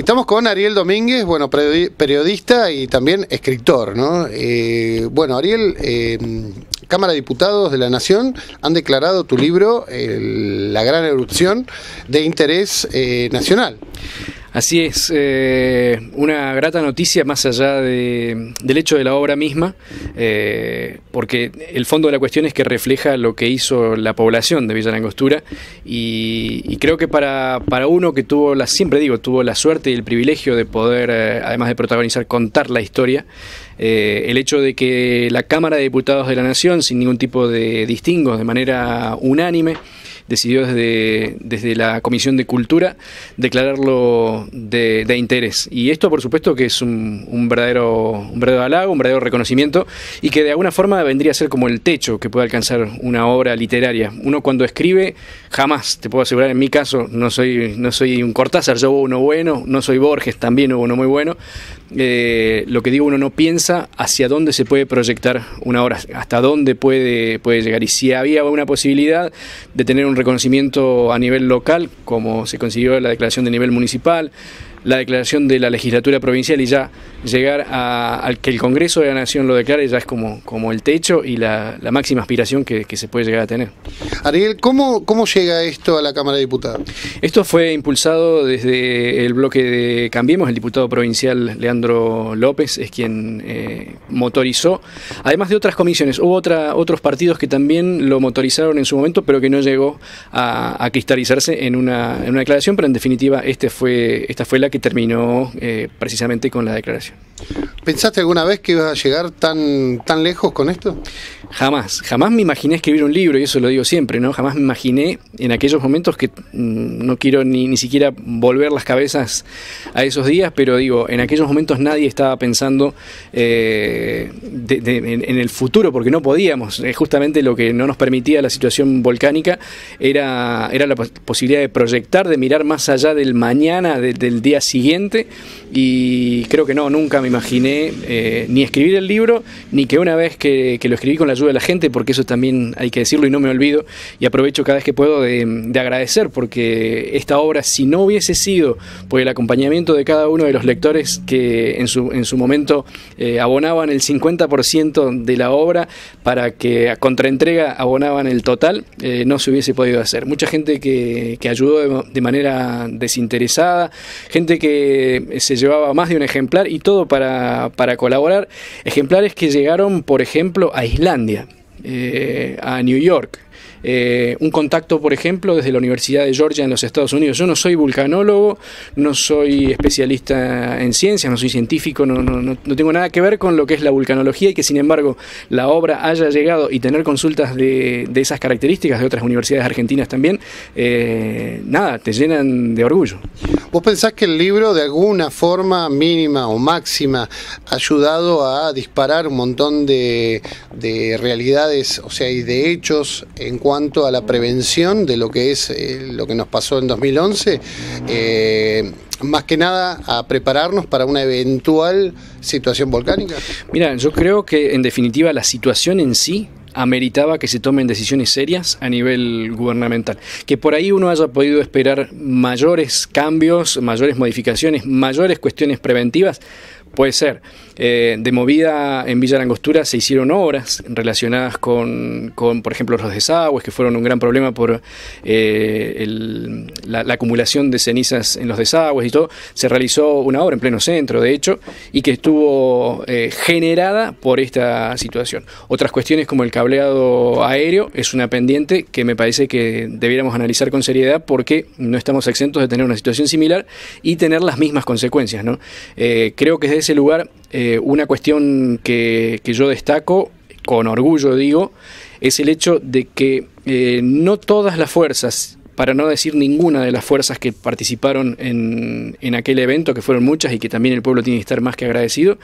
Estamos con Ariel Domínguez, bueno, periodista y también escritor, ¿no? Eh, bueno, Ariel, eh, Cámara de Diputados de la Nación han declarado tu libro La gran erupción de interés eh, nacional. Así es, eh, una grata noticia más allá del hecho de la obra misma, eh, porque el fondo de la cuestión es que refleja lo que hizo la población de Villa Langostura y, creo que para, para, uno que tuvo la, siempre digo, tuvo la suerte y el privilegio de poder, eh, además de protagonizar, contar la historia, el hecho de que la Cámara de Diputados de la Nación, sin ningún tipo de distingos, de manera unánime, decidió desde, desde la Comisión de Cultura declararlo de, interés. Y esto, por supuesto, que es un, verdadero, un verdadero halago, un verdadero reconocimiento y que de alguna forma vendría a ser como el techo que puede alcanzar una obra literaria. Uno cuando escribe, jamás, te puedo asegurar, en mi caso, no soy, no soy un Cortázar, yo hubo uno bueno, no soy Borges, también hubo uno muy bueno. Eh, lo que digo, uno no piensa hacia dónde se puede proyectar una obra, hasta dónde puede, puede llegar. Y si había una posibilidad de tener un reconocimiento a nivel local, como se consiguió la declaración de nivel municipal, la declaración de la legislatura provincial y ya llegar a, que el Congreso de la Nación lo declare ya es como, como el techo y la, máxima aspiración que, se puede llegar a tener. Ariel, ¿cómo, ¿cómo llega esto a la Cámara de Diputados? Esto fue impulsado desde el bloque de Cambiemos, el diputado provincial Leandro López es quien eh, motorizó, además de otras comisiones, hubo otra, otros partidos que también lo motorizaron en su momento, pero que no llegó a, cristalizarse en una, en una declaración, pero en definitiva este fue, esta fue la que terminó eh, precisamente con la declaración. ¿Pensaste alguna vez que ibas a llegar tan, tan lejos con esto? Jamás, jamás me imaginé escribir un libro, y eso lo digo siempre, ¿no? Jamás me imaginé en aquellos momentos que mm, no quiero ni, ni siquiera volver las cabezas a esos días, pero digo, en aquellos momentos nadie estaba pensando eh, en, el futuro, porque no podíamos. justamente lo que no nos permitía la situación volcánica era, era la posibilidad de proyectar, de mirar más allá del mañana, del día siguiente, y creo que no, nunca me imaginé eh, ni escribir el libro, ni que una vez que, lo escribí con la ayuda de la gente, porque eso también hay que decirlo y no me olvido, y aprovecho cada vez que puedo de, agradecer, porque esta obra, si no hubiese sido por el acompañamiento de cada uno de los lectores que en su, en su momento eh, abonaban el 50% de la obra, para que a contraentrega abonaban el total, eh, no se hubiese podido hacer. Mucha gente que, ayudó de, de manera desinteresada, gente que se llevaba más de un ejemplar y todo para, para colaborar. Ejemplares que llegaron, por ejemplo, a Islandia, eh, a New York, eh, un contacto, por ejemplo, desde la Universidad de Georgia en los Estados Unidos. Yo no soy vulcanólogo, no soy especialista en ciencias, no soy científico, no, no, no, tengo nada que ver con lo que es la vulcanología y que sin embargo la obra haya llegado y tener consultas de, de esas características de otras universidades argentinas también, eh, nada, te llenan de orgullo. ¿Vos pensás que el libro de alguna forma mínima o máxima ha ayudado a disparar un montón de, de realidades, o sea, y de hechos en cuanto cuanto a la prevención de lo que es eh, lo que nos pasó en 2011, eh, más que nada a prepararnos para una eventual situación volcánica? Mira, yo creo que en definitiva la situación en sí ameritaba que se tomen decisiones serias a nivel gubernamental. Que por ahí uno haya podido esperar mayores cambios, mayores modificaciones, mayores cuestiones preventivas, Puede ser. Eh, de movida en Villa Langostura se hicieron obras relacionadas con, por ejemplo, los desagües, que fueron un gran problema por eh, la, acumulación de cenizas en los desagües y todo. Se realizó una obra en pleno centro, de hecho, y que estuvo eh, generada por esta situación. Otras cuestiones como el cableado aéreo es una pendiente que me parece que debiéramos analizar con seriedad porque no estamos exentos de tener una situación similar y tener las mismas consecuencias. ¿no? creo que ese lugar, eh, una cuestión que, yo destaco, con orgullo digo, es el hecho de que eh, no todas las fuerzas para no decir ninguna de las fuerzas que participaron en, en, aquel evento, que fueron muchas y que también el pueblo tiene que estar más que agradecido,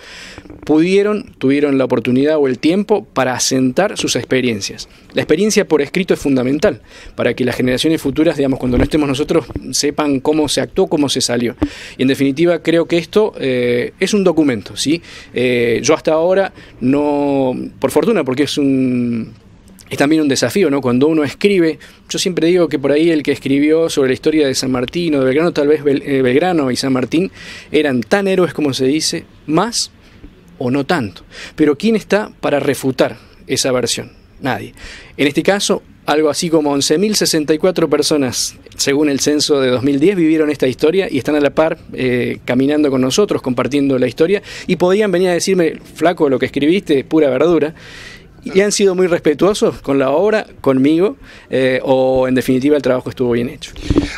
pudieron, tuvieron la oportunidad o el tiempo para asentar sus experiencias. La experiencia por escrito es fundamental para que las generaciones futuras, digamos, cuando no estemos nosotros, sepan cómo se actuó, cómo se salió. Y en definitiva, creo que esto eh, es un documento, ¿sí? Eh, yo hasta ahora no, por fortuna, porque es un es también un desafío, ¿no? Cuando uno escribe, yo siempre digo que por ahí el que escribió sobre la historia de San Martín o de Belgrano, tal vez eh, Belgrano y San Martín eran tan héroes como se dice, más o no tanto. Pero ¿quién está para refutar esa versión? Nadie. En este caso, algo así como 11.064 personas, según el censo de 2010, vivieron esta historia y están a la par eh, caminando con nosotros, compartiendo la historia, y podían venir a decirme, flaco, lo que escribiste, pura verdura y han sido muy respetuosos con la obra, conmigo, eh, o en definitiva el trabajo estuvo bien hecho.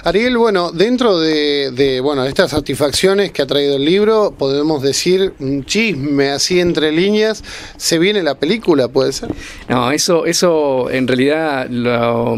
Ariel, bueno, dentro de, bueno, estas satisfacciones que ha traído el libro, podemos decir un chisme así entre líneas, ¿se viene la película, puede ser? No, eso, eso en realidad lo,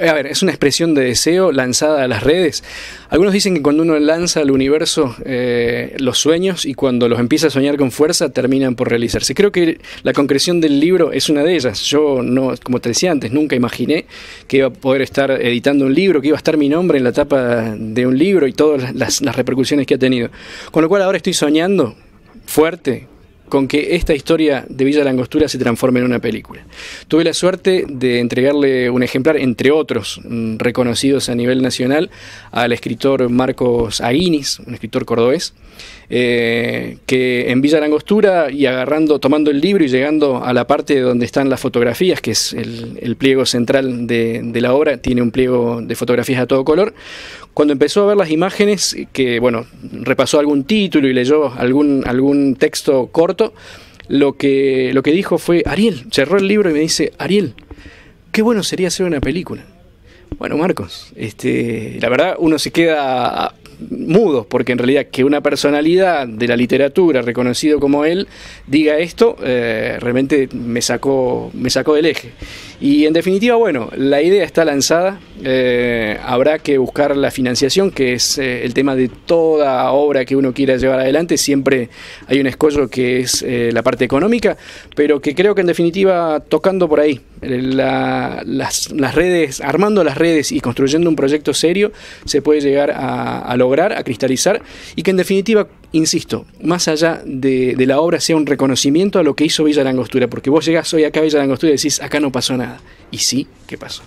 a ver, es una expresión de deseo lanzada a las redes. Algunos dicen que cuando uno lanza al universo eh, los sueños y cuando los empieza a soñar con fuerza terminan por realizarse. Creo que la concreción del libro es una de ellas. Yo no, como te decía antes, nunca imaginé que iba a poder estar editando un libro, que iba a estar mi nombre en la tapa de un libro y todas las repercusiones que ha tenido. Con lo cual ahora estoy soñando fuerte con que esta historia de Villa Langostura se transforme en una película. Tuve la suerte de entregarle un ejemplar, entre otros mm, reconocidos a nivel nacional, al escritor Marcos Aguinis, un escritor cordobés, eh, que en Villa Langostura y agarrando, tomando el libro y llegando a la parte donde están las fotografías, que es el, pliego central de, la obra, tiene un pliego de fotografías a todo color. Cuando empezó a ver las imágenes, que bueno, repasó algún título y leyó algún, algún texto corto, lo que, lo que dijo fue, Ariel, cerró el libro y me dice, Ariel, qué bueno sería hacer una película. Bueno, Marcos, este, la verdad uno se queda mudos, porque en realidad que una personalidad de la literatura, reconocido como él, diga esto, eh, realmente me sacó, me sacó del eje. Y en definitiva, bueno, la idea está lanzada, eh, habrá que buscar la financiación, que es eh, el tema de toda obra que uno quiera llevar adelante, siempre hay un escollo que es la parte económica, pero que creo que en definitiva, tocando por ahí, las, las, redes, armando las redes y construyendo un proyecto serio, se puede llegar a, lograr, a cristalizar y que en definitiva, insisto, más allá de, de, la obra sea un reconocimiento a lo que hizo Villa Langostura, porque vos llegás hoy acá a Villa Langostura y decís, acá no pasó Y sí, ¿qué pasó?